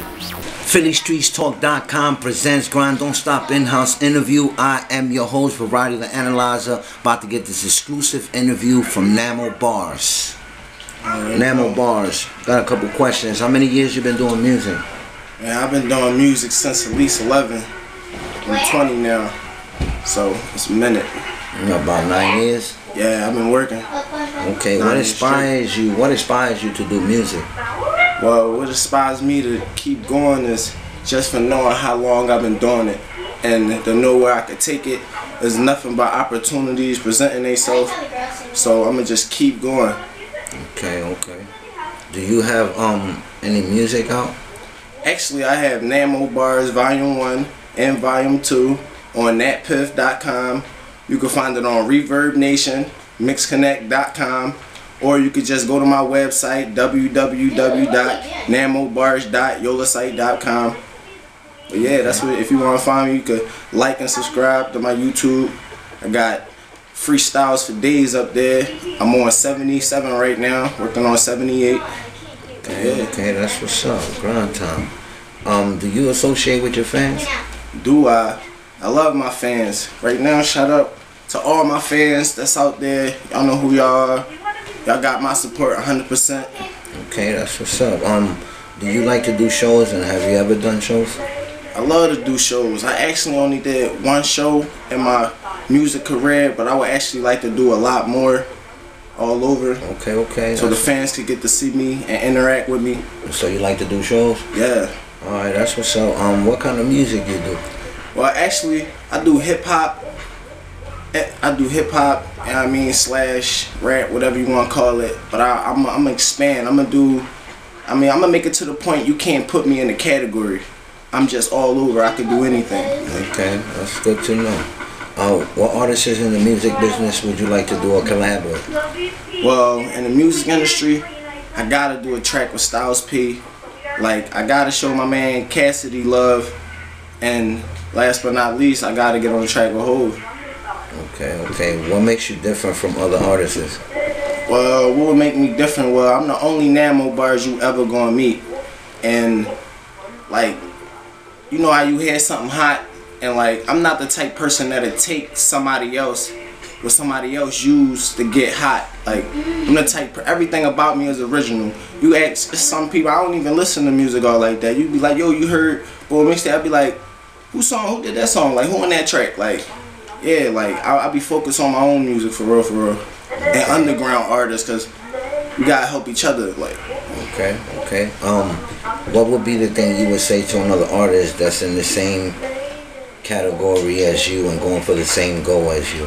PhillyStreetsTalk.com presents Grind Don't Stop in-house interview. I am your host, Variety the Analyzer, about to get this exclusive interview from Namo Barz. Namo Barz, got a couple questions. How many years you been doing music? Man, I've been doing music since at least 11. I'm 20 now, so it's a minute. You know, about nine years. Yeah, I've been working. Okay, what Nine years inspires you? What inspires you to do music? Well, what inspires me to keep going is just for knowing how long I've been doing it and to know where I could take it. There's nothing but opportunities presenting themselves, so I'm gonna just keep going. Okay, okay. Do you have um any music out? Actually, I have Namo Barz Volume 1 and Volume 2 on datpiff.com. You can find it on ReverbNation, Mixconnect.com, or you could just go to my website, www.namobarz.yolasite.com. But yeah, that's what, if you want to find me, you could like and subscribe to my YouTube. I got freestyles for days up there. I'm on 77 right now, working on 78. Okay, okay, that's what's up. Grind time. Um, do you associate with your fans? do I? I love my fans. Right now, shout out to all my fans that's out there. Y'all know who y'all are. Y'all got my support 100%. Okay, that's what's up. Um, do you like to do shows and have you ever done shows? I love to do shows. I actually only did one show in my music career, but I would actually like to do a lot more all over Okay, okay. so the fans could get to see me and interact with me. so you like to do shows? Yeah. All right, that's what's up. Um, what kind of music you do? Well, actually, I do hip hop. Eh, I do hip hop, and I mean slash rap, whatever you want to call it. But I, I'm, I'm gonna expand. I'm gonna do. I mean, I'm gonna make it to the point you can't put me in a category. I'm just all over. I can do anything. Okay, that's good to know. Uh, what artists in the music business would you like to do a collab with? Well, in the music industry, I gotta do a track with Styles P. Like, I gotta show my man Cassidy love, and last but not least, I gotta get on the track with Hov. Okay, okay. What makes you different from other artists? Well, what would make me different? Well, I'm the only Namo Barz you ever gonna meet, and like, you know how you hear something hot, and like, I'm not the type person that'll take somebody else, what somebody else used to get hot. Like, I'm the type. Everything about me is original. You ask some people, I don't even listen to music all like that. You be like, yo, you heard, boy, mixtape. I'd be like, who song? Who did that song? Like, who on that track? Like, yeah, like I, I be focused on my own music for real, for real, and underground artists, cause we gotta help each other. Like, Okay, okay. Um, what would be the thing you would say to another artist that's in the same category as you and going for the same goal as you?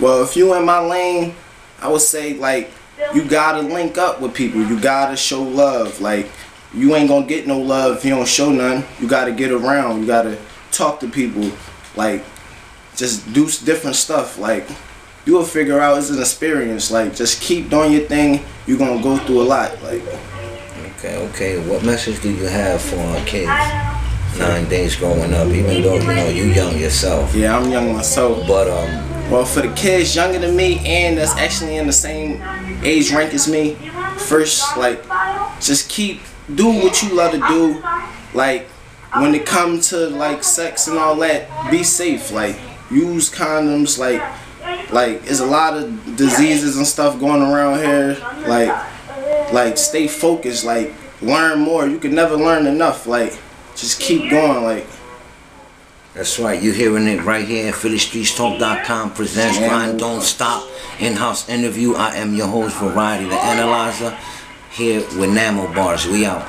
well, if you in my lane, I would say like you gotta link up with people. You gotta show love. Like you ain't gonna get no love if you don't show none. You gotta get around. You gotta talk to people. Like just do different stuff. Like you will figure out it's an experience. Like just keep doing your thing. You're gonna go through a lot. Like Okay, okay. What message do you have for our kids? Nine days growing up, even though you know you young yourself. yeah, I'm young myself. But um, Well, for the kids younger than me and that's actually in the same age rank as me, first, like, just keep do what you love to do. Like, when it comes to like sex and all that, be safe. Like, use condoms. Like, like, there's a lot of diseases and stuff going around here. Like, like, stay focused. Like, learn more. You can never learn enough. Like, just keep going. Like. That's right, You're hearing it right here. PhillyStreetsTalk.com presents Yeah. Grind Don't Stop in-house interview. I am your host, Variety the Analyzer, here with Namo Barz. We out.